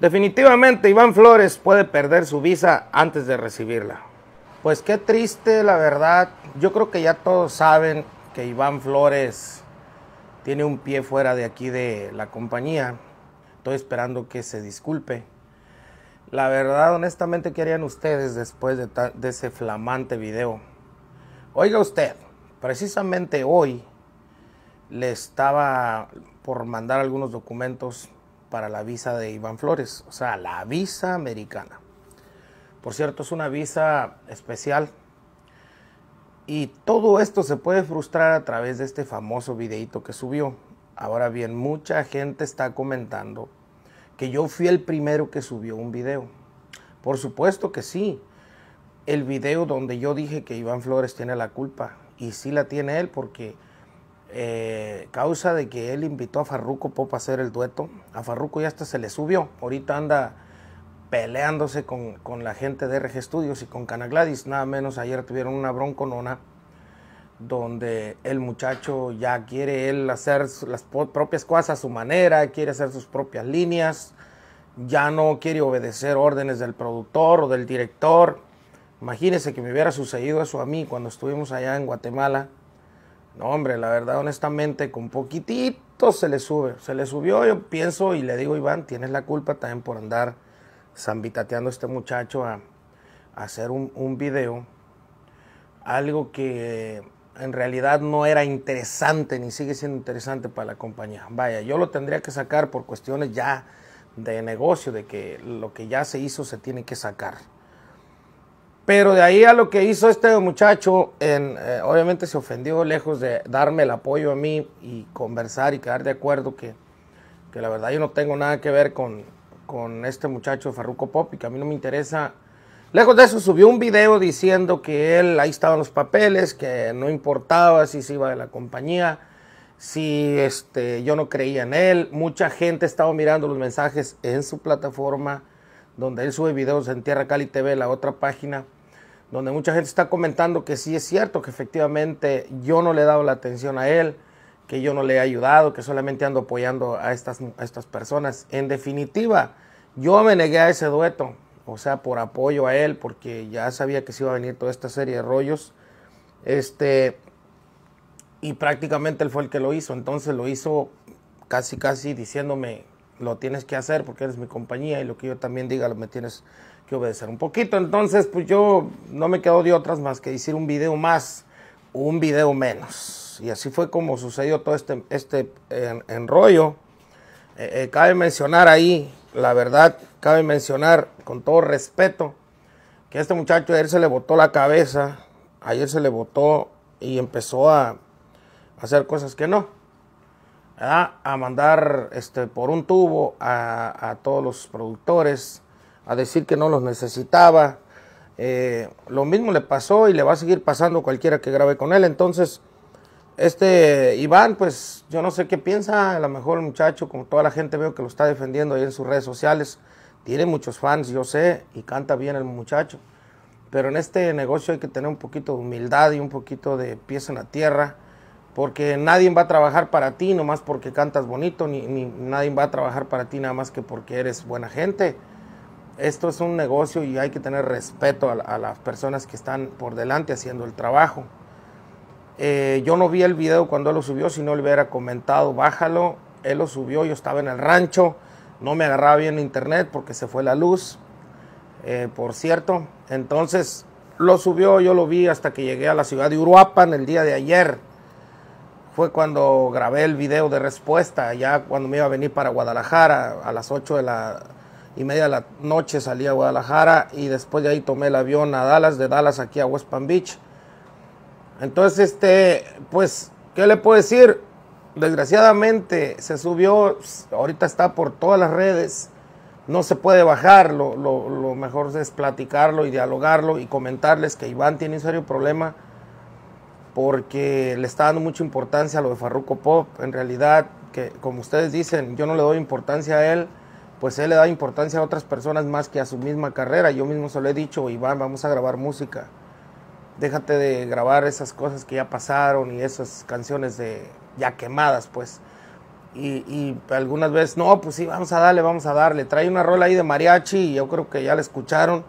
Definitivamente Iván Flores puede perder su visa antes de recibirla. Pues qué triste, la verdad. Yo creo que ya todos saben que Iván Flores tiene un pie fuera de aquí de la compañía. Estoy esperando que se disculpe. La verdad, honestamente, ¿qué harían ustedes después de, de ese flamante video? Oiga usted, precisamente hoy le estaba por mandar algunos documentos para la visa de Iván Flores, o sea, la visa americana. Por cierto, es una visa especial y todo esto se puede frustrar a través de este famoso videito que subió. Ahora bien, mucha gente está comentando que yo fui el primero que subió un video. Por supuesto que sí. El video donde yo dije que Iván Flores tiene la culpa. Y sí la tiene él porque eh, causa de que él invitó a Farruco Pop a hacer el dueto. A Farruco ya hasta se le subió. Ahorita anda peleándose con, con la gente de RG Studios y con Cana Gladys. Nada menos ayer tuvieron una bronconona donde el muchacho ya quiere él hacer las propias cosas a su manera, quiere hacer sus propias líneas, ya no quiere obedecer órdenes del productor o del director. Imagínese que me hubiera sucedido eso a mí cuando estuvimos allá en Guatemala. No, hombre, la verdad, honestamente, con poquitito se le sube. Se le subió, yo pienso y le digo, Iván, tienes la culpa también por andar zambitateando a este muchacho a, hacer un, un video. Algo que en realidad no era interesante ni sigue siendo interesante para la compañía. Vaya, yo lo tendría que sacar por cuestiones ya de negocio, de que lo que ya se hizo se tiene que sacar. Pero de ahí a lo que hizo este muchacho, eh, obviamente se ofendió lejos de darme el apoyo a mí y conversar y quedar de acuerdo que, que la verdad yo no tengo nada que ver con, con este muchacho Farruco Pop y que a mí no me interesa Lejos de eso subió un video diciendo que él, ahí estaban los papeles, que no importaba si se iba de la compañía, si este, yo no creía en él. Mucha gente estaba mirando los mensajes en su plataforma, donde él sube videos en Tierra Cali TV, la otra página, donde mucha gente está comentando que sí es cierto, que efectivamente yo no le he dado la atención a él, que yo no le he ayudado, que solamente ando apoyando a estas, a estas personas. En definitiva, yo me negué a ese dueto o sea, por apoyo a él, porque ya sabía que se iba a venir toda esta serie de rollos. Este, y prácticamente él fue el que lo hizo, entonces lo hizo casi, casi diciéndome, lo tienes que hacer porque eres mi compañía y lo que yo también diga, me tienes que obedecer un poquito. Entonces, pues yo no me quedo de otras más que decir un video más, un video menos. Y así fue como sucedió todo este, este enrollo. Eh, eh, cabe mencionar ahí la verdad, cabe mencionar con todo respeto que a este muchacho ayer se le botó la cabeza, ayer se le botó y empezó a hacer cosas que no. A mandar este, por un tubo a, todos los productores, a decir que no los necesitaba. Eh, lo mismo le pasó y le va a seguir pasando cualquiera que grabe con él. Entonces, este Iván, pues yo no sé qué piensa, a lo mejor el muchacho, como toda la gente veo que lo está defendiendo ahí en sus redes sociales, tiene muchos fans, yo sé, y canta bien el muchacho. Pero en este negocio hay que tener un poquito de humildad y un poquito de pies en la tierra, porque nadie va a trabajar para ti nomás porque cantas bonito, ni, nadie va a trabajar para ti nada más que porque eres buena gente. Esto es un negocio y hay que tener respeto a las personas que están por delante haciendo el trabajo. Eh, yo no vi el video cuando él lo subió, si no le hubiera comentado, bájalo. Él lo subió, yo estaba en el rancho, no me agarraba bien internet porque se fue la luz, eh, por cierto. Entonces lo subió, yo lo vi hasta que llegué a la ciudad de Uruapan el día de ayer. Fue cuando grabé el video de respuesta, ya cuando me iba a venir para Guadalajara a las 8 de la y media de la noche salí a Guadalajara y después de ahí tomé el avión a Dallas, de Dallas aquí a West Palm Beach entonces, este, pues, ¿qué le puedo decir? Desgraciadamente se subió, ahorita está por todas las redes, no se puede bajar, lo, lo, mejor es platicarlo y dialogarlo y comentarles que Iván tiene un serio problema porque le está dando mucha importancia a lo de Farruko Pop. En realidad, que como ustedes dicen, yo no le doy importancia a él, pues él le da importancia a otras personas más que a su misma carrera. Yo mismo se lo he dicho, Iván, vamos a grabar música déjate de grabar esas cosas que ya pasaron y esas canciones de ya quemadas, pues. y, algunas veces, no, pues sí, vamos a darle, vamos a darle. Trae una rola ahí de mariachi y yo creo que ya la escucharon,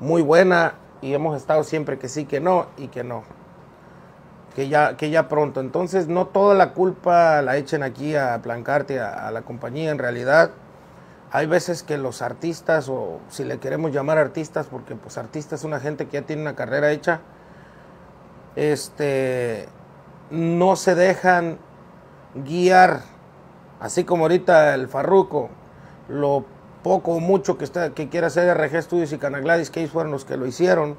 muy buena y hemos estado siempre que sí, que no y que no. Que ya, que ya pronto. Entonces no toda la culpa la echen aquí a Plancarte, a la compañía en realidad. Hay veces que los artistas, o si le queremos llamar artistas, porque pues artista es una gente que ya tiene una carrera hecha, este, no se dejan guiar, así como ahorita el Farruco, lo poco o mucho que, está, que quiere hacer RG Studios y Canagladis, que fueron los que lo hicieron,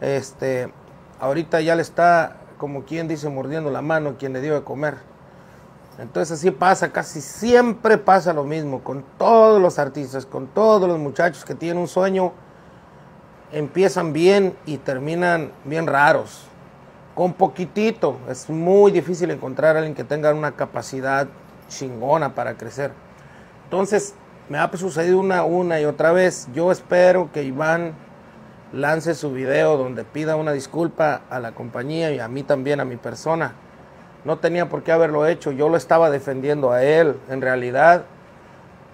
este, ahorita ya le está, como quien dice, mordiendo la mano quien le dio de comer. Entonces así pasa, casi siempre pasa lo mismo con todos los artistas, con todos los muchachos que tienen un sueño, empiezan bien y terminan bien raros con poquitito. Es muy difícil encontrar a alguien que tenga una capacidad chingona para crecer. Entonces, me ha sucedido una, una y otra vez. Yo espero que Iván lance su video donde pida una disculpa a la compañía y a mí también, a mi persona. No tenía por qué haberlo hecho, yo lo estaba defendiendo a él. En realidad,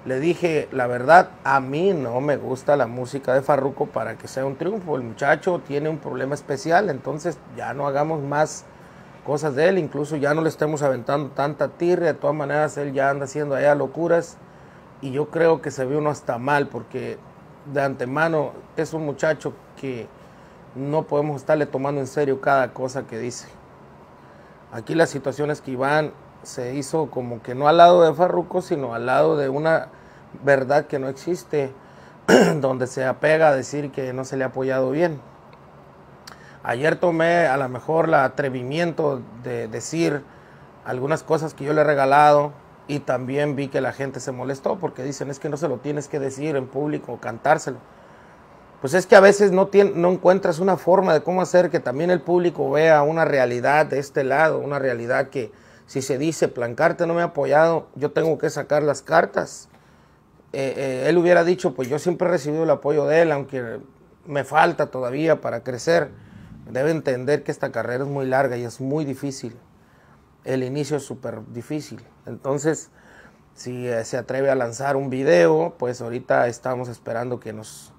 le dije, la verdad, a mí no me gusta la música de Farruco para que sea un triunfo. El muchacho tiene un problema especial, entonces ya no hagamos más cosas de él, incluso ya no le estemos aventando tanta tirria, de todas maneras él ya anda haciendo allá locuras y yo creo que se ve uno hasta mal porque de antemano es un muchacho que no podemos estarle tomando en serio cada cosa que dice. Aquí la situación es que Iván se hizo como que no al lado de Farruco, sino al lado de una verdad que no existe, donde se apega a decir que no se le ha apoyado bien. Ayer tomé a lo mejor el atrevimiento de decir algunas cosas que yo le he regalado y también vi que la gente se molestó porque dicen es que no se lo tienes que decir en público o cantárselo. Pues es que a veces no, no encuentras una forma de cómo hacer que también el público vea una realidad de este lado, una realidad que, si se dice Plancarte no me ha apoyado, yo tengo que sacar las cartas. Eh, eh, él hubiera dicho, pues yo siempre he recibido el apoyo de él, aunque me falta todavía para crecer. Debe entender que esta carrera es muy larga y es muy difícil. El inicio es súper difícil. Entonces, si eh, se atreve a lanzar un video, pues ahorita estamos esperando que nos,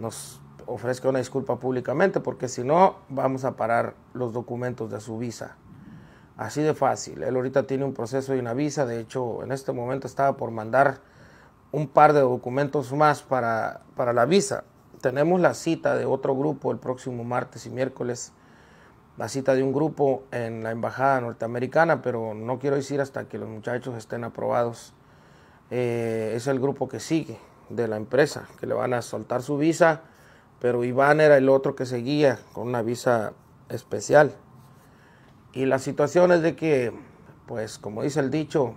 nos ofrezca una disculpa públicamente, porque si no, vamos a parar los documentos de su visa. Así de fácil. Él ahorita tiene un proceso y una visa. De hecho, en este momento estaba por mandar un par de documentos más para, para la visa. Tenemos la cita de otro grupo el próximo martes y miércoles. La cita de un grupo en la embajada norteamericana, pero no quiero decir hasta que los muchachos estén aprobados. Eh, es el grupo que sigue de la empresa, que le van a soltar su visa, pero Iván era el otro que seguía con una visa especial. Y la situación es de que, pues como dice el dicho,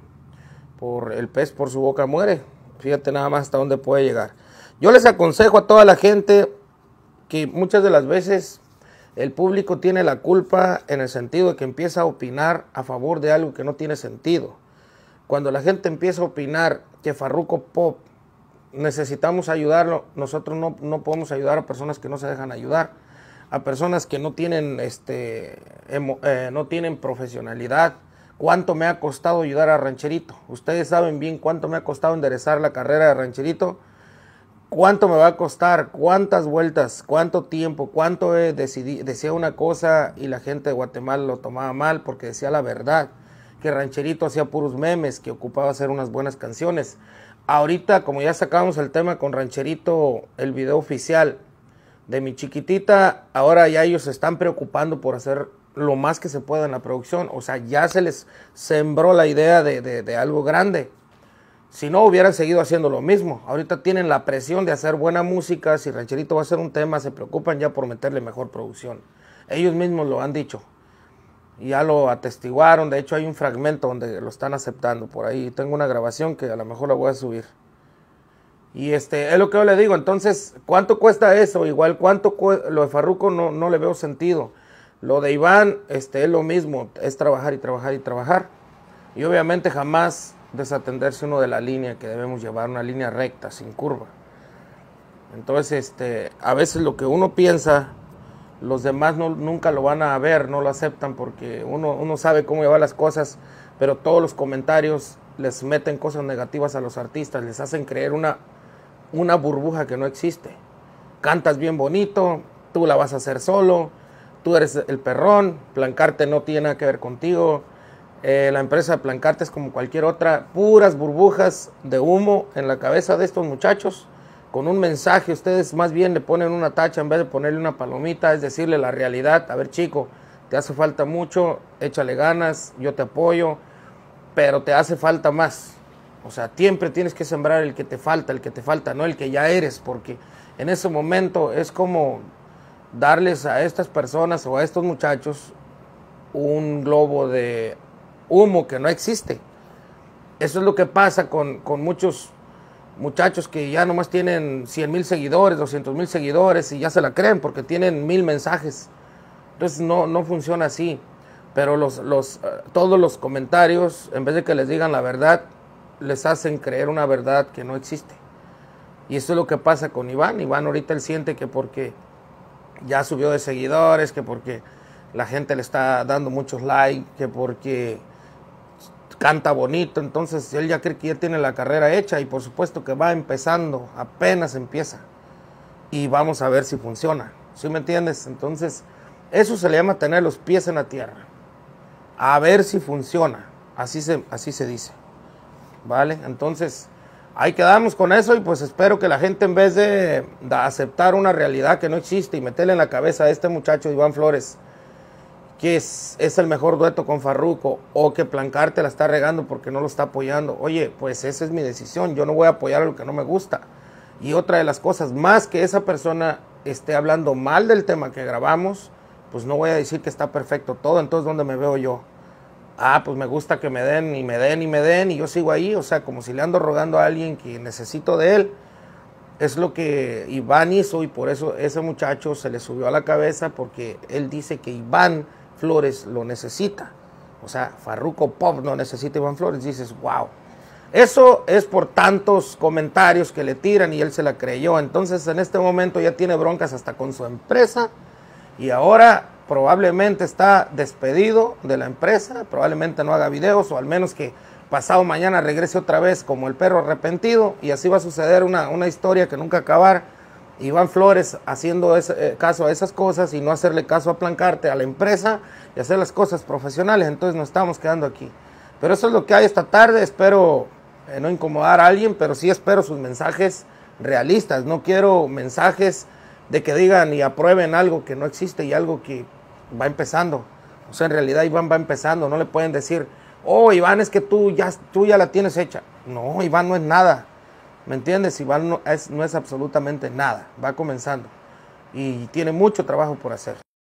por el pez por su boca muere. Fíjate nada más hasta dónde puede llegar. Yo les aconsejo a toda la gente que muchas de las veces el público tiene la culpa en el sentido de que empieza a opinar a favor de algo que no tiene sentido. Cuando la gente empieza a opinar que Farruko Pop necesitamos ayudarlo, nosotros no, no podemos ayudar a personas que no se dejan ayudar a personas que no tienen, este, eh, no tienen profesionalidad. ¿Cuánto me ha costado ayudar a Rancherito? Ustedes saben bien cuánto me ha costado enderezar la carrera de Rancherito. ¿Cuánto me va a costar? ¿Cuántas vueltas? ¿Cuánto tiempo? ¿Cuánto he decidido? Decía una cosa y la gente de Guatemala lo tomaba mal porque decía la verdad. Que Rancherito hacía puros memes, que ocupaba hacer unas buenas canciones. Ahorita, como ya sacamos el tema con Rancherito, el video oficial, de mi chiquitita, ahora ya ellos se están preocupando por hacer lo más que se pueda en la producción. O sea, ya se les sembró la idea de, algo grande. Si no, hubieran seguido haciendo lo mismo. Ahorita tienen la presión de hacer buena música. Si Rancherito va a hacer un tema, se preocupan ya por meterle mejor producción. Ellos mismos lo han dicho. Ya lo atestiguaron. De hecho, hay un fragmento donde lo están aceptando por ahí. Tengo una grabación que a lo mejor la voy a subir. Y este, es lo que yo le digo, entonces, ¿cuánto cuesta eso? Igual, ¿cuánto lo de Farruco no, no le veo sentido? Lo de Iván, este, es lo mismo, es trabajar y trabajar y trabajar. Y obviamente jamás desatenderse uno de la línea que debemos llevar, una línea recta, sin curva. Entonces, este, a veces lo que uno piensa, los demás no, nunca lo van a ver, no lo aceptan porque uno, uno sabe cómo llevar las cosas, pero todos los comentarios les meten cosas negativas a los artistas, les hacen creer una, una burbuja que no existe. Cantas bien bonito, tú la vas a hacer solo, tú eres el perrón, Plancarte no tiene nada que ver contigo, eh, la empresa de Plancarte es como cualquier otra, puras burbujas de humo en la cabeza de estos muchachos, con un mensaje, ustedes más bien le ponen una tacha en vez de ponerle una palomita, es decirle la realidad, a ver chico, te hace falta mucho, échale ganas, yo te apoyo, pero te hace falta más. O sea, siempre tienes que sembrar el que te falta, el que te falta, no el que ya eres, porque en ese momento es como darles a estas personas o a estos muchachos un globo de humo que no existe. Eso es lo que pasa con, muchos muchachos que ya nomás tienen 100 mil seguidores, 200 mil seguidores y ya se la creen porque tienen mil mensajes. Entonces no, no funciona así. Pero los, los, eh, todos los comentarios, en vez de que les digan la verdad, les hacen creer una verdad que no existe. Y eso es lo que pasa con Iván. Iván ahorita él siente que porque ya subió de seguidores, que porque la gente le está dando muchos likes, que porque canta bonito, entonces él ya cree que ya tiene la carrera hecha y por supuesto que va empezando, apenas empieza. Y vamos a ver si funciona. ¿Sí me entiendes? Entonces, eso se le llama tener los pies en la tierra. A ver si funciona. Así se, así se dice. ¿Vale? Entonces, ahí quedamos con eso y pues espero que la gente en vez de, aceptar una realidad que no existe y meterle en la cabeza a este muchacho Iván Flores, que es, el mejor dueto con Farruco o que Plancarte la está regando porque no lo está apoyando. Oye, pues esa es mi decisión, yo no voy a apoyar a lo que no me gusta. Y otra de las cosas, más que esa persona esté hablando mal del tema que grabamos, pues no voy a decir que está perfecto todo, entonces ¿dónde me veo yo? ah, pues me gusta que me den y me den y me den y yo sigo ahí, o sea, como si le ando rogando a alguien que necesito de él. Es lo que Iván hizo y por eso ese muchacho se le subió a la cabeza porque él dice que Iván Flores lo necesita. O sea, Farruco Pop no necesita Iván Flores. Dices, wow. Eso es por tantos comentarios que le tiran y él se la creyó. Entonces en este momento ya tiene broncas hasta con su empresa y ahora probablemente está despedido de la empresa, probablemente no haga videos o al menos que pasado mañana regrese otra vez como el perro arrepentido y así va a suceder una, historia que nunca acabar. Iván Flores haciendo eh, caso a esas cosas y no hacerle caso a Plancarte, a la empresa y hacer las cosas profesionales, entonces nos estamos quedando aquí. Pero eso es lo que hay esta tarde, espero eh, no incomodar a alguien, pero sí espero sus mensajes realistas, no quiero mensajes de que digan y aprueben algo que no existe y algo que va empezando. O sea, en realidad Iván va empezando, no le pueden decir, oh, Iván, es que tú ya, tú ya la tienes hecha. No, Iván no es nada. ¿Me entiendes? Iván no es, no es absolutamente nada, va comenzando y tiene mucho trabajo por hacer.